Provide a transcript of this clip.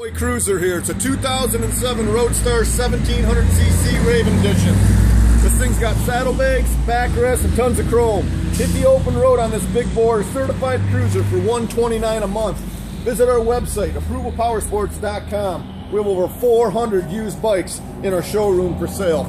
Boy Cruiser here. It's a 2007 Road Star 1700cc Raven Edition. This thing's got saddlebags, backrest, and tons of chrome. Hit the open road on this big bore certified cruiser for 129 a month. Visit our website, approvalpowersports.com. We have over 400 used bikes in our showroom for sale.